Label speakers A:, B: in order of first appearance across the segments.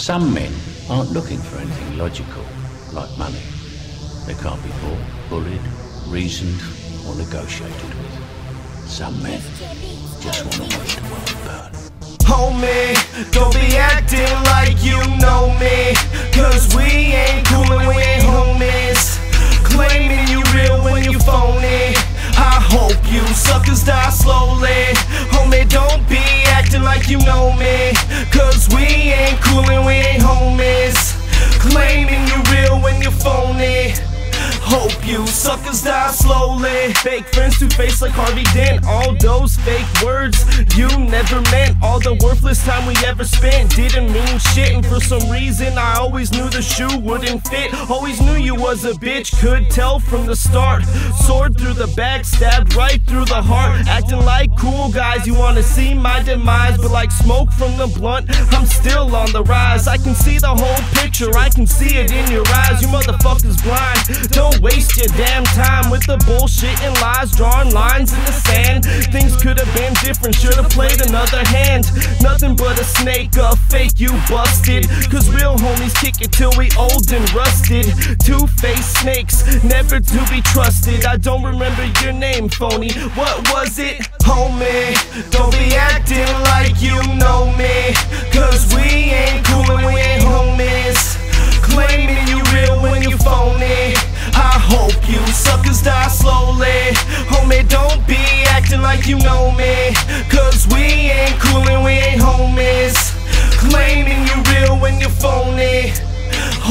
A: Some men aren't looking for anything logical, like money. They can't be bought, bullied, reasoned, or negotiated with. Some men just want to watch the world burn.
B: Homie, don't be acting like you know me Cause we ain't cool and we ain't homies Claiming you real when you phony I hope you suckers die slowly Homie, don't be acting like you know me Cause you suckers die slowly. Fake friends to face like Harvey Dent. All those fake words you never meant. All the worthless time we ever spent didn't mean shit. And for some reason, I always knew the shoe wouldn't fit. Always knew you was a bitch, could tell from the start. Sword through the back, stabbed right through the heart. Acting like guys, you wanna see my demise. But like smoke from the blunt, I'm still on the rise. I can see the whole picture, I can see it in your eyes. You motherfuckers blind. Don't waste your damn time with the bullshit and lies, drawing lines in the sand. Things could have been different, should have played another hand. Nothing but a snake, a fake you busted. Cause real homies kick it till we old and rusted. Two faced snakes, never to be trusted. I don't remember your name, phony. What was it? Homie, don't be acting like you know me. Cause we ain't cool and we ain't homies. Claiming you real when you phony. I hope you suckers die slowly. Homie, don't be acting like you know me. Cause we ain't cool and we ain't homies. Claiming you real when you're phony.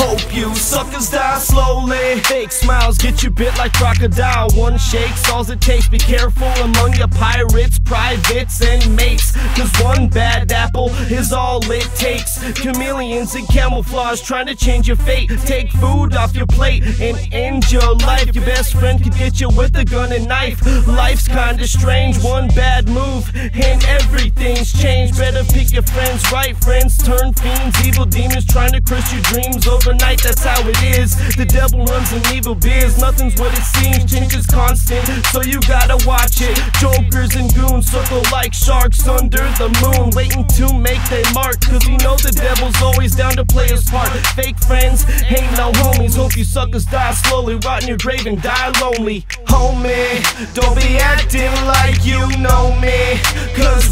B: Hope you suckers die slowly. Fake smiles get you bit like crocodile. One shake's all it takes. Be careful among your pirates, privates, and mates. Cause one bad apple is all it takes. Chameleons and camouflage trying to change your fate. Take food off your plate and end your life. Your best friend could get you with a gun and knife. Life's kinda strange. One bad move and everything's changed. Better pick your friends right. Friends turn fiends, evil demons trying to crush your dreams overnight. That's how it is. The devil runs an evil biz. Nothing's what it seems. Change is constant, so you gotta watch it. Jokers and goons circle like sharks under the moon, waiting to make their mark. Cause we know the devil's always down to play his part. Fake friends ain't no homies. Hope you suckers die slowly, rot in your grave and die lonely. Homie, don't be acting like you know me. Cause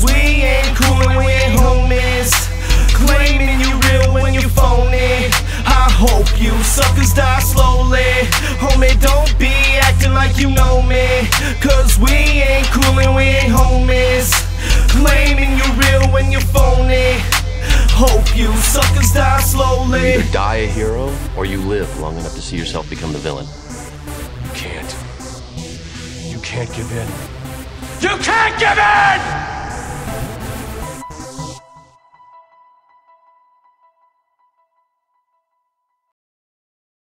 B: suckers die slowly. Homie, don't be acting like you know me. Cause we ain't cool and we ain't homies. Claiming you real when you're phony. Hope you suckers die
C: You
B: slowly.
C: either die a hero or you live long enough to see yourself become the villain.
D: You can't. You can't give in. You can't give in!